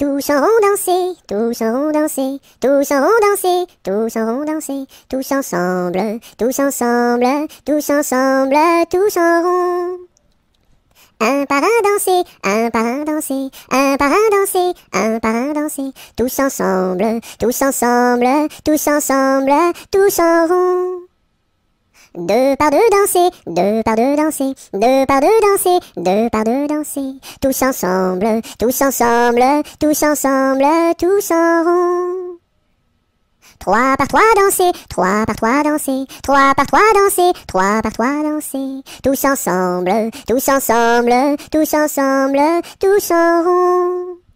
Tous en rond danser, tous en rond danser, tous en rond danser, tous en rond danser, tous ensemble, tous ensemble, tous ensemble, tous en rond. Un par un danser, un par un danser, un par un danser, un par un danser, tous ensemble, tous ensemble, tous ensemble, tous en. Deux par deux danser, deux par deux danser, deux par deux danser, deux par deux danser, tous ensemble, tous ensemble, tous ensemble, tous en rond. Trois par trois danser, trois par trois danser, trois par trois danser, trois par trois danser, tous ensemble, tous ensemble, tous ensemble, tous en rond.